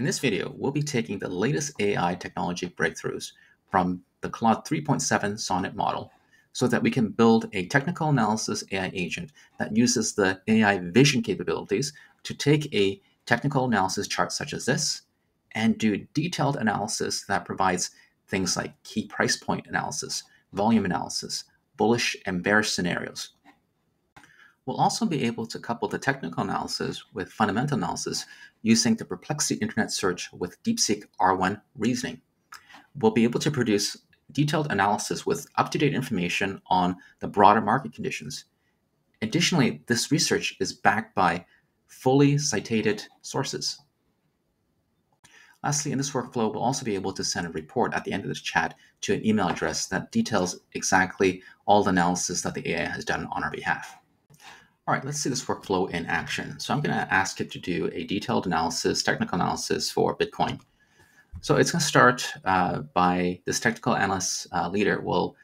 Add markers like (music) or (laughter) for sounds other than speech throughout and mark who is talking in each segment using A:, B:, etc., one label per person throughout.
A: In this video, we'll be taking the latest AI technology breakthroughs from the Claude 3.7 Sonnet model so that we can build a technical analysis AI agent that uses the AI vision capabilities to take a technical analysis chart such as this and do detailed analysis that provides things like key price point analysis, volume analysis, bullish and bearish scenarios. We'll also be able to couple the technical analysis with fundamental analysis using the Perplexity Internet Search with DeepSeek R1 reasoning. We'll be able to produce detailed analysis with up to date information on the broader market conditions. Additionally, this research is backed by fully cited sources. Lastly, in this workflow, we'll also be able to send a report at the end of this chat to an email address that details exactly all the analysis that the AI has done on our behalf. All right, let's see this workflow in action. So I'm going to ask it to do a detailed analysis, technical analysis for Bitcoin. So it's going to start uh, by this technical analyst uh, leader will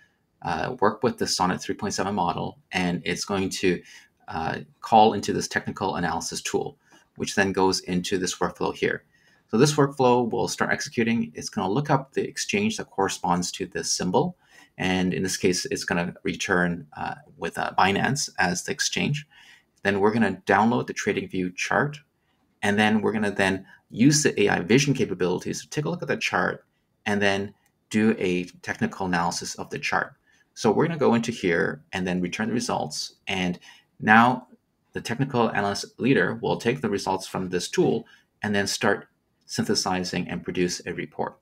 A: uh, work with the Sonnet 3.7 model, and it's going to uh, call into this technical analysis tool, which then goes into this workflow here. So this workflow will start executing. It's going to look up the exchange that corresponds to this symbol. And in this case, it's going to return uh, with uh, Binance as the exchange. Then we're going to download the TradingView chart. And then we're going to then use the AI vision capabilities to take a look at the chart and then do a technical analysis of the chart. So we're going to go into here and then return the results. And now the technical analyst leader will take the results from this tool and then start synthesizing and produce a report.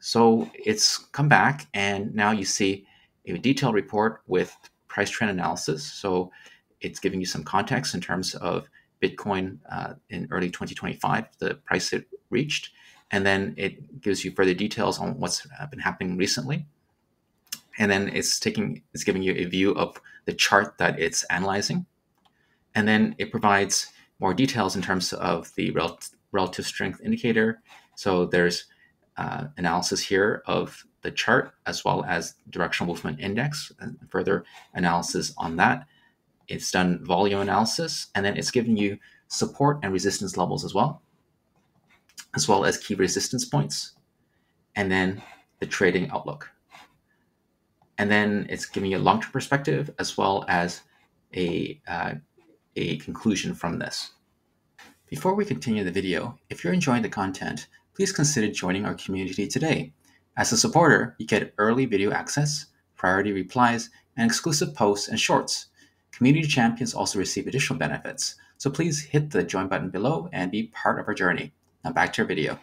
A: So it's come back and now you see a detailed report with price trend analysis. So it's giving you some context in terms of Bitcoin uh, in early 2025, the price it reached, and then it gives you further details on what's been happening recently. And then it's taking, it's giving you a view of the chart that it's analyzing, and then it provides more details in terms of the rel- relative strength indicator. So there's uh, analysis here of the chart as well as directional movement index, and further analysis on that it's done volume analysis, and then it's given you support and resistance levels as well, as well as key resistance points, and then the trading outlook. And then it's giving you a long-term perspective as well as a, uh, a conclusion from this. Before we continue the video, if you're enjoying the content, please consider joining our community today. As a supporter, you get early video access, priority replies, and exclusive posts and shorts. Community champions also receive additional benefits, so please hit the join button below and be part of our journey. Now back to our video.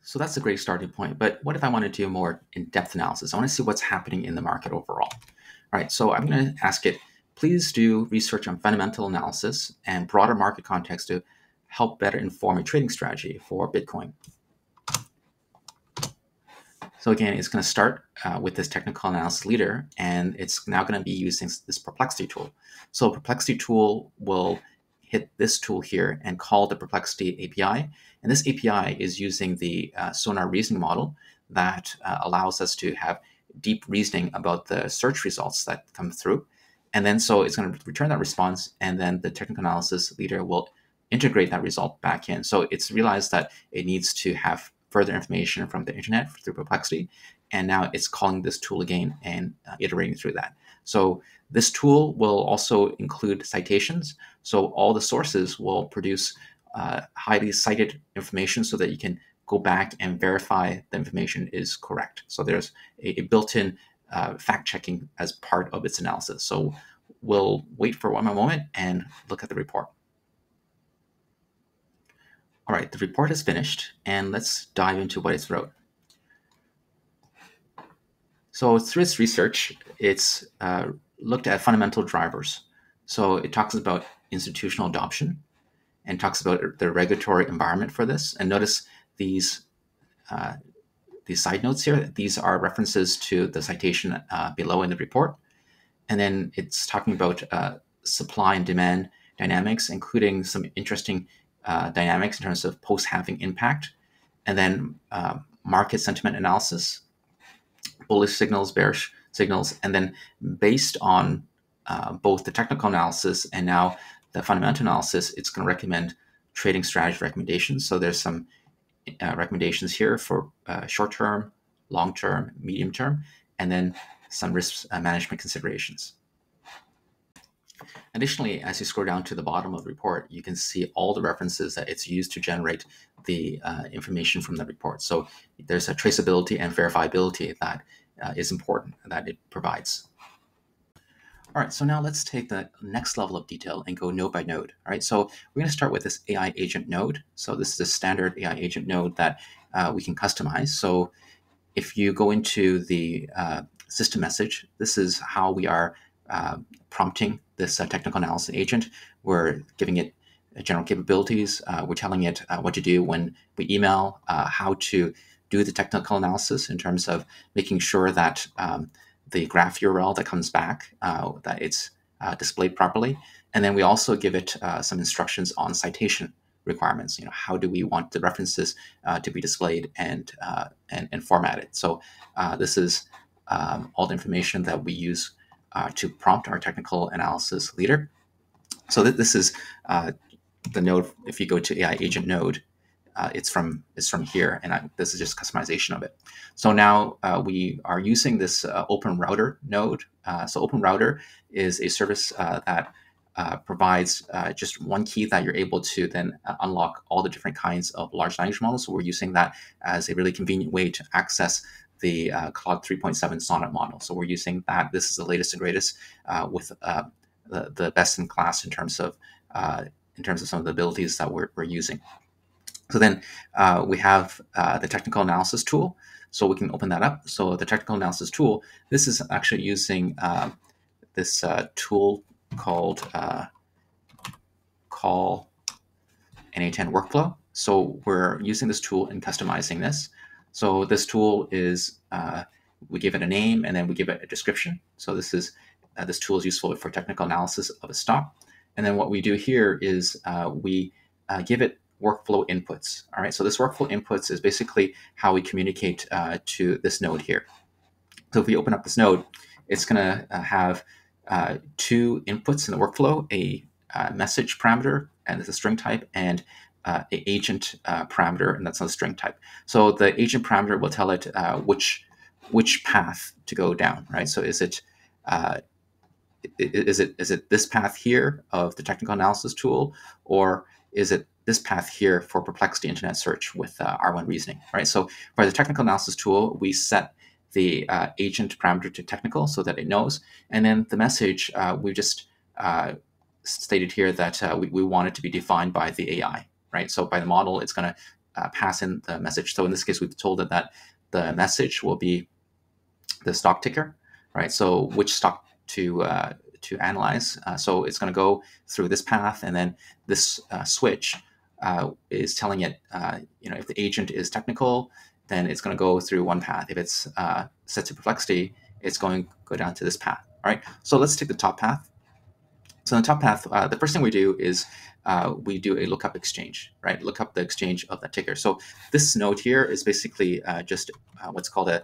A: So that's a great starting point, but what if I want to do more in-depth analysis? I want to see what's happening in the market overall. All right, so I'm going to ask it, please do research on fundamental analysis and broader market context to help better inform a trading strategy for Bitcoin. So again, it's going to start uh, with this technical analysis leader, and it's now going to be using this perplexity tool. So perplexity tool will hit this tool here and call the perplexity API. And this API is using the uh, Sonar reasoning model that uh, allows us to have deep reasoning about the search results that come through. And then so it's going to return that response, and then the technical analysis leader will integrate that result back in. So it's realized that it needs to have further information from the internet through Perplexity. And now it's calling this tool again and uh, iterating through that. So this tool will also include citations. So all the sources will produce uh, highly cited information so that you can go back and verify the information is correct. So there's a, a built-in uh, fact checking as part of its analysis. So we'll wait for one more moment and look at the report. All right, the report is finished, and let's dive into what it's wrote. So through its research, it's uh, looked at fundamental drivers. So it talks about institutional adoption and talks about the regulatory environment for this. And notice these uh, these side notes here. These are references to the citation uh, below in the report. And then it's talking about uh, supply and demand dynamics, including some interesting uh, dynamics in terms of post-halving impact, and then uh, market sentiment analysis, bullish signals, bearish signals, and then based on uh, both the technical analysis and now the fundamental analysis, it's going to recommend trading strategy recommendations. So there's some uh, recommendations here for uh, short term, long term, medium term, and then some risk management considerations. Additionally, as you scroll down to the bottom of the report, you can see all the references that it's used to generate the uh, information from the report. So there's a traceability and verifiability that uh, is important that it provides. All right, so now let's take the next level of detail and go node by node. All right, so we're going to start with this AI agent node. So this is a standard AI agent node that uh, we can customize. So if you go into the uh, system message, this is how we are uh, prompting this uh, technical analysis agent. We're giving it general capabilities. Uh, we're telling it uh, what to do when we email, uh, how to do the technical analysis in terms of making sure that um, the graph URL that comes back uh, that it's displayed properly. And then we also give it some instructions on citation requirements. You know, how do we want the references to be displayed and and, and formatted? So this is um, all the information that we use uh, to prompt our technical analysis leader. So th- this is uh, the node. If you go to AI agent node, uh, it's from it's from here, and I, this is just customization of it. So now uh, we are using this uh, Open Router node. Uh, so Open Router is a service that provides just one key that you're able to then unlock all the different kinds of large language models. So we're using that as a really convenient way to access the uh, Claude 3.7 Sonnet model. So we're using that. This is the latest and greatest uh, with uh, the, the best in class in terms of uh, in terms of some of the abilities that we're, we're using. So then uh, we have uh, the technical analysis tool. So we can open that up. So the technical analysis tool, this is actually using this tool called call n8n workflow. So we're using this tool and customizing this. So this tool is, uh, we give it a name and then we give it a description. So this is, uh, this tool is useful for technical analysis of a stock. And then what we do here is uh, we uh, give it workflow inputs. All right, so this workflow inputs is basically how we communicate uh, to this node here. So if we open up this node, it's going to uh, have two inputs in the workflow, a message parameter, and this a string type, and uh, a agent uh, parameter, and that's a string type. So the agent parameter will tell it uh, which which path to go down, right? So is it uh, is it is it this path here of the technical analysis tool, or is it this path here for perplexity internet search with uh, R1 reasoning, right? So for the technical analysis tool, we set the uh, agent parameter to technical so that it knows, and then the message we just stated here that we, we want it to be defined by the AI, right? So by the model, it's going to uh, pass in the message. So in this case, we've told it that the message will be the stock ticker, right? So which stock to uh, to analyze. Uh, so it's going to go through this path, and then this uh, switch uh, is telling it, uh, you know, if the agent is technical, then it's going to go through one path. If it's set to perplexity, it's going to go down to this path. All right. So let's take the top path. So the top path, uh, the first thing we do is uh, we do a lookup exchange, right? Look up the exchange of that ticker. So this node here is basically uh, just uh, what's called a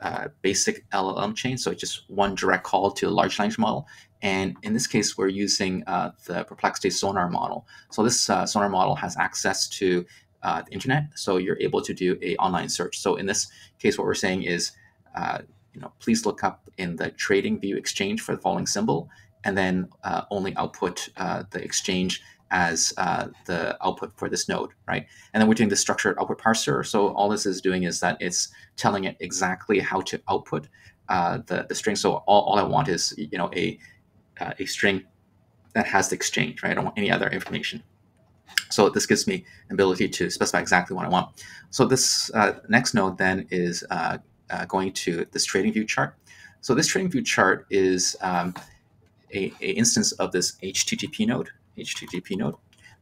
A: uh, basic LLM chain. So it's just one direct call to a large language model. And in this case, we're using uh, the Perplexity Sonar model. So this Sonar model has access to the internet, so you're able to do a online search. So in this case, what we're saying is, you know, please look up in the Trading View exchange for the following symbol and then uh, only output uh, the exchange as uh, the output for this node, right? And then we're doing the structured output parser. So all this is doing is that it's telling it exactly how to output uh, the, the string. So all, all I want is, you know, a, uh, a string that has the exchange, right? I don't want any other information. So this gives me ability to specify exactly what I want. So this uh, next node then is going to this trading view chart. So this trading view chart is um, a, a, instance of this HTTP node, HTTP node.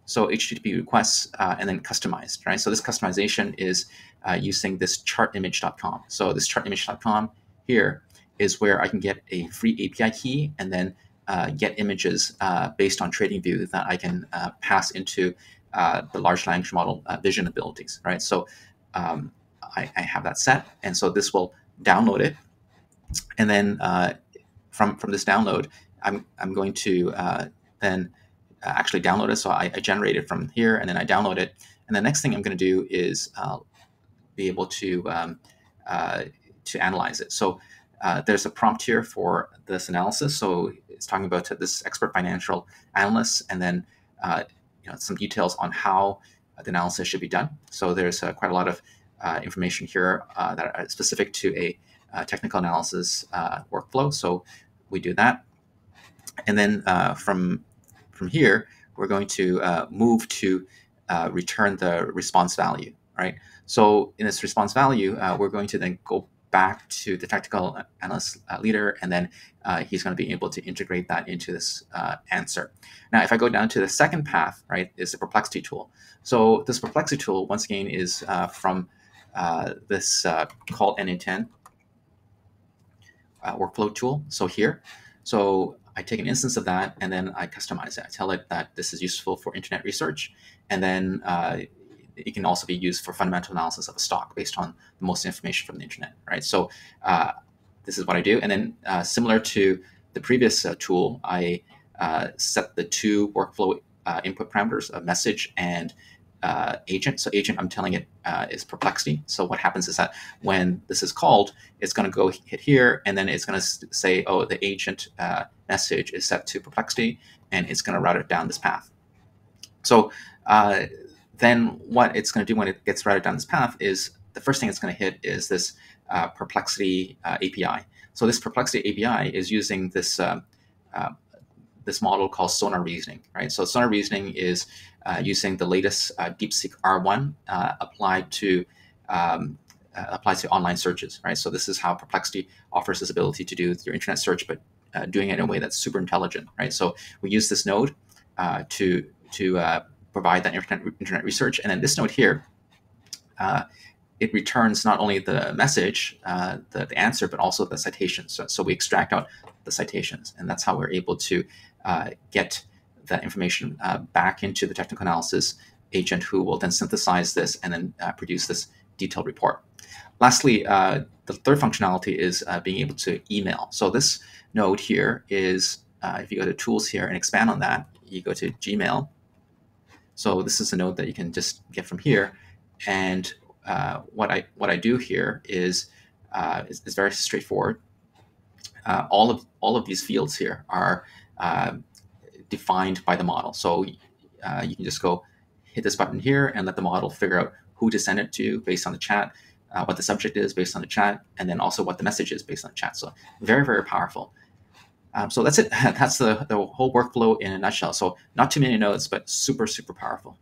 A: So HTTP requests uh, and then customized, right? So this customization is uh, using this chartimage.com. So this chartimage.com here is where I can get a free API key and then uh, get images uh, based on TradingView that I can uh, pass into uh, the large language model vision abilities, right? So um, I, I, have that set, and so this will download it, and then from from this download, I'm, I'm going to uh, then actually download it. So I, I generate it from here and then I download it. And the next thing I'm going to do is uh, be able to um, uh, to analyze it. So uh, there's a prompt here for this analysis. So it's talking about this expert financial analyst, and then uh, you know some details on how the analysis should be done. So there's uh, quite a lot of uh, information here uh, that are specific to a technical analysis workflow. So we do that, and then from from here we're going to move to return the response value. Right. So in this response value, we're going to then go back to the tactical analyst uh, leader, and then uh, he's going to be able to integrate that into this uh, answer. Now, if I go down to the second path, right, is the perplexity tool. So this perplexity tool, once again, is uh, from uh, this uh, called n8n workflow tool. So here, so I take an instance of that and then I customize it. I tell it that this is useful for internet research, and then it can also be used for fundamental analysis of a stock based on the most information from the internet, right? So uh, this is what I do. And then uh, similar to the previous uh, tool, I uh, set the two workflow uh, input parameters a message and uh, agent. So agent, I'm telling it is perplexity. So what happens is that when this is called, it's going to go hit here, and then it's going to say, oh, the agent message is set to perplexity, and it's going to route it down this path. So then what it's going to do when it gets routed down this path is the first thing it's going to hit is this uh, Perplexity uh, API. So this Perplexity API is using this uh, uh this model called Sonar Reasoning, right? So Sonar Reasoning is uh, using the latest uh, DeepSeek R1 applied to um, applied to online searches, right? So this is how Perplexity offers this ability to do your internet search, but doing it in a way that's super intelligent, right? So we use this node to to provide that internet, internet research. And then this node here, uh, it returns not only the message, uh, the, the, answer, but also the citations. So, so, we extract out the citations, and that's how we're able to uh, get that information uh, back into the technical analysis agent who will then synthesize this and then uh, produce this detailed report. Lastly, uh, the third functionality is being able to email. So this node here is, if you go to tools here and expand on that, you go to Gmail, so this is a node that you can just get from here. And uh, what I what I do here is uh, is, is, very straightforward. Uh, all of all of these fields here are uh, defined by the model. So uh, you can just go hit this button here and let the model figure out who to send it to based on the chat, uh, what the subject is based on the chat, and then also what the message is based on the chat. So very very powerful. Um, so that's it. (laughs) That's the, the whole workflow in a nutshell. So not too many nodes, but super, super powerful.